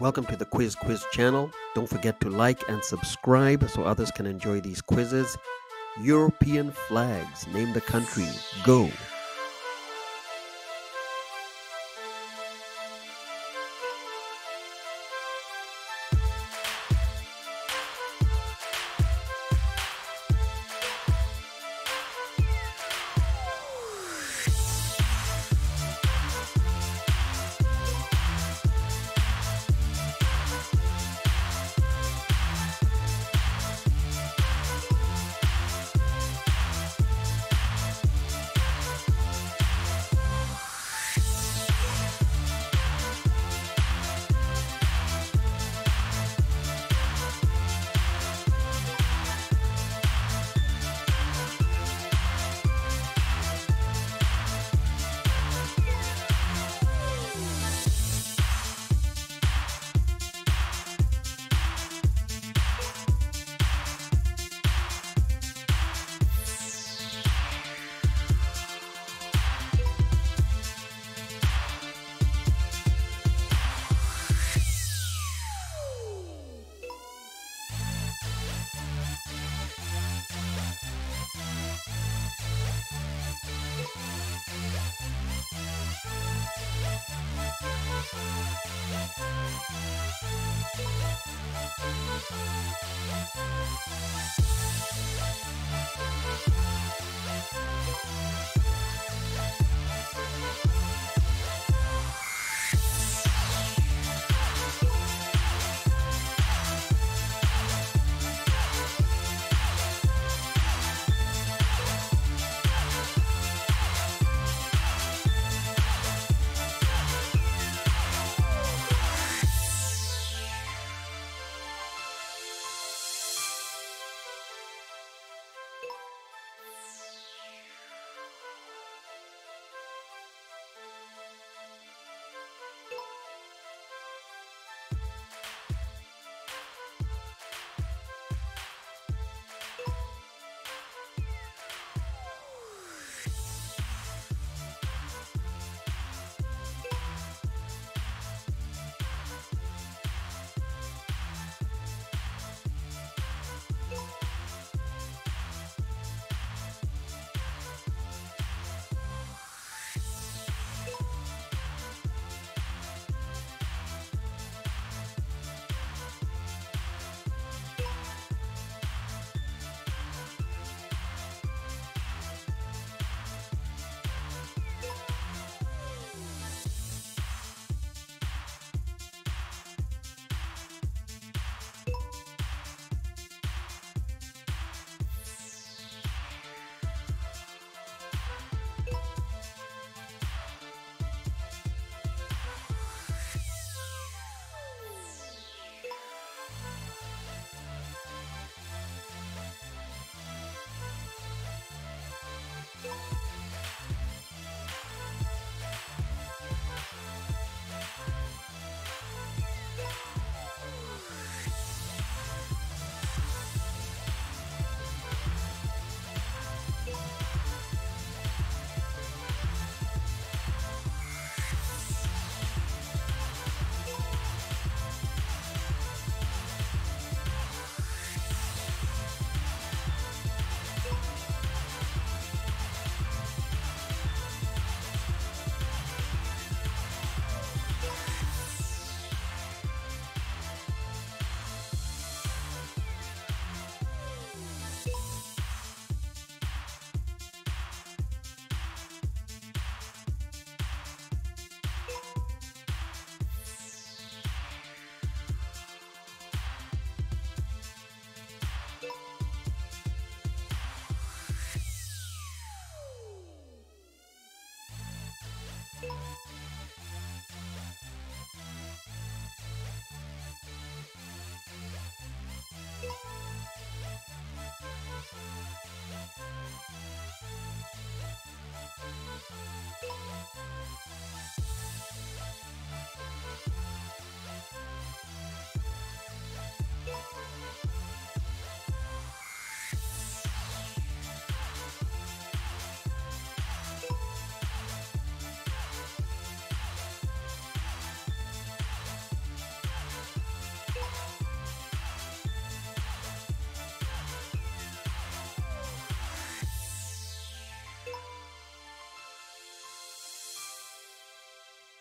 Welcome to the Quiz Quiz channel. Don't forget to like and subscribe so others can enjoy these quizzes. European flags. Name the country. Go.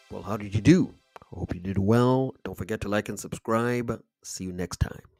Well, how did you do? I hope you did well. Don't forget to like and subscribe. See you next time.